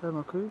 vraiment cool.